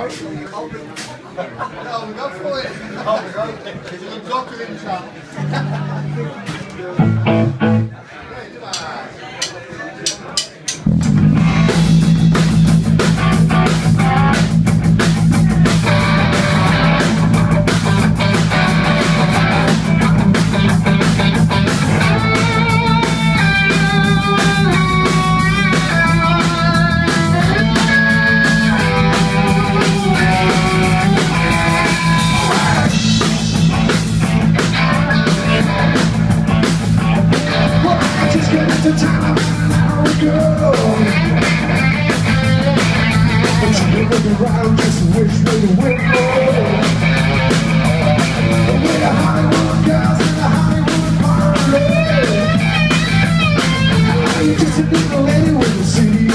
we go for it. We go. There's a doctor in chat. look around just which way blows. With the Hollywood girls and the Hollywood party. Just a little lady with a city.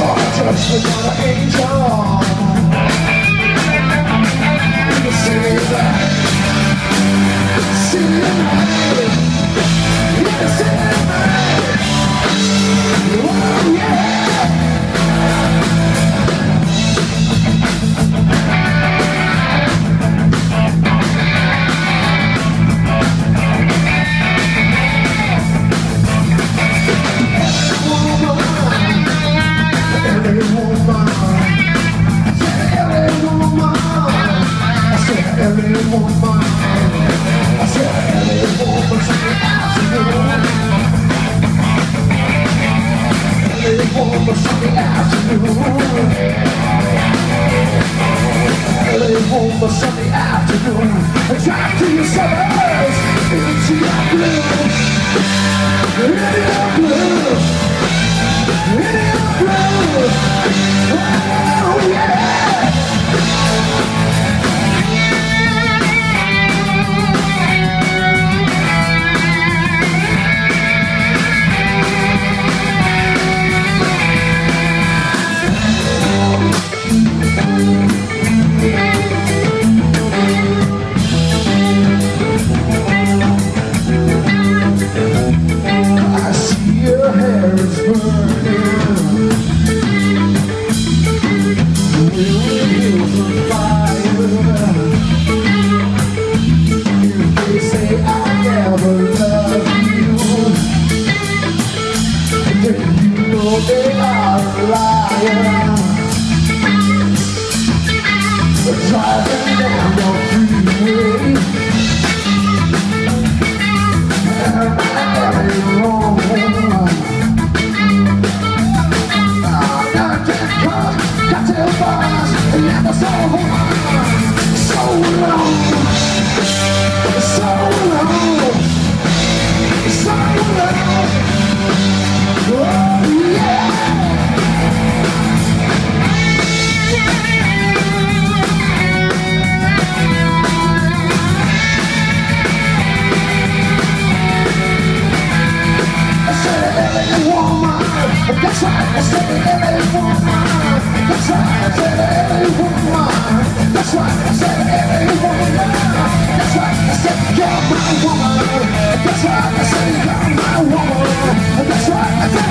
Oh, another angel. Sunday afternoon, and drive to your I That's right. I said every woman That's right I said every woman That's I said every woman. That's right I said you're my woman. That's right I said you're my woman That's I said